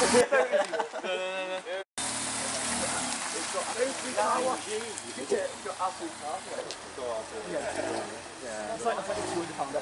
That's like a 200 pound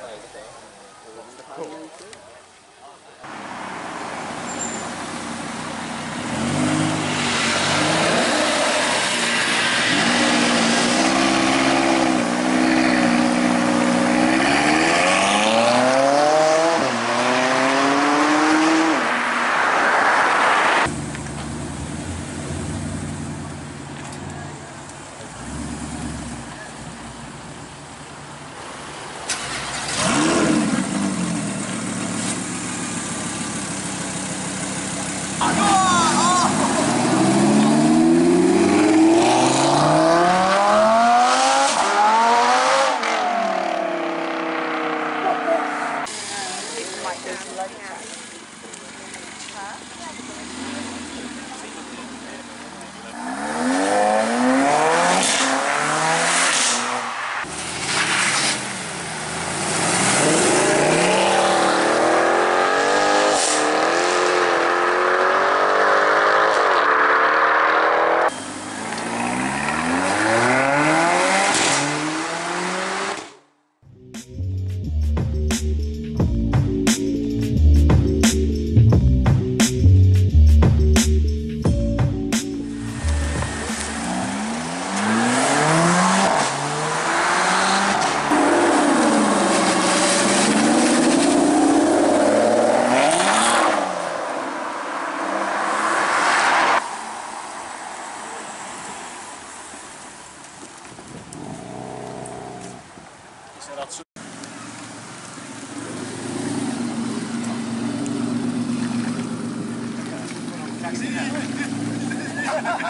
ハハハ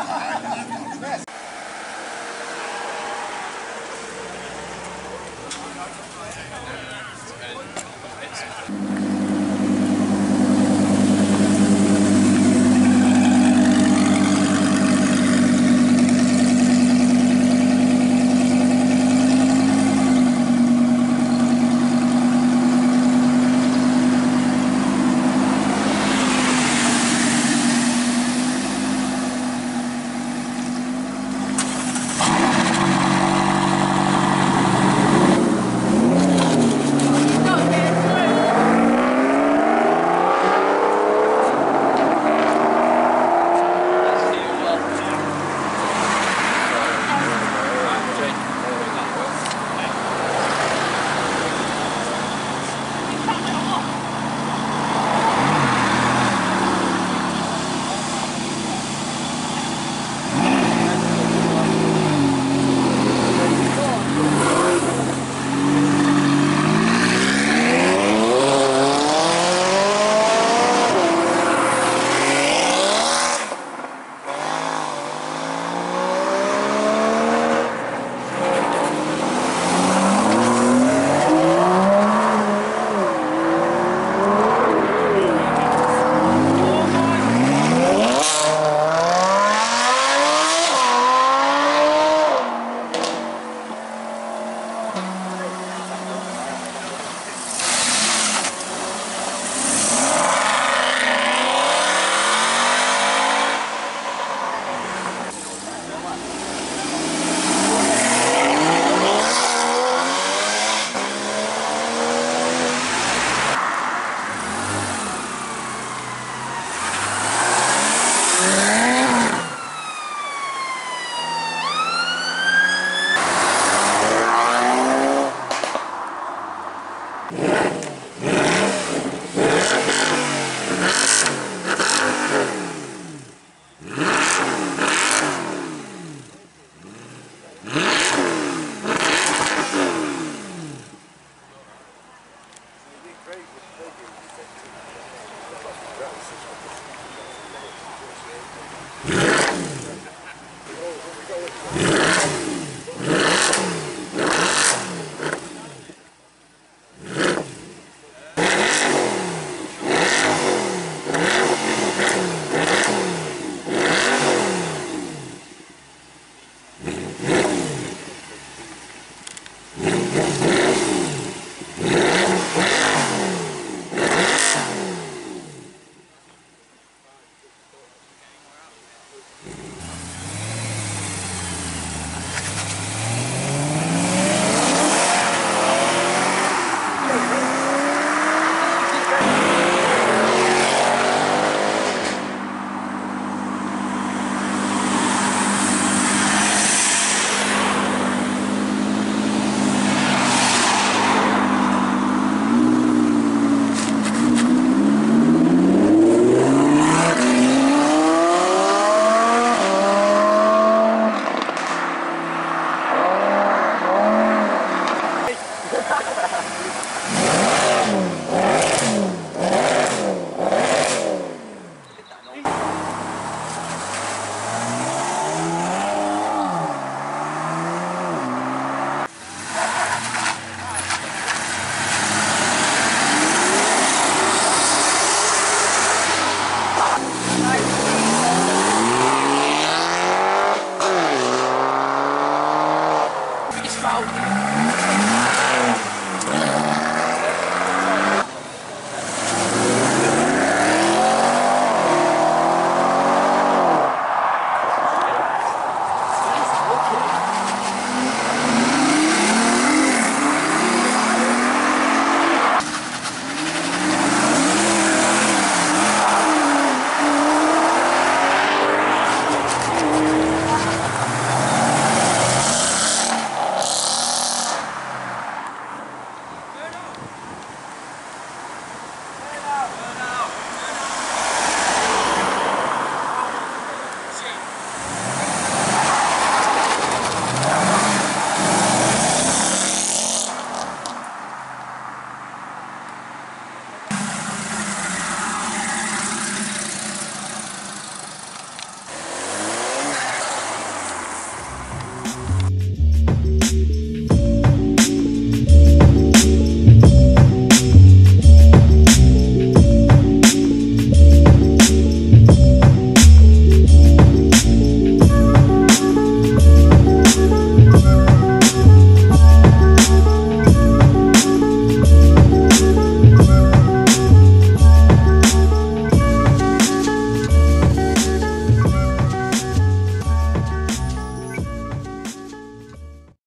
ハ!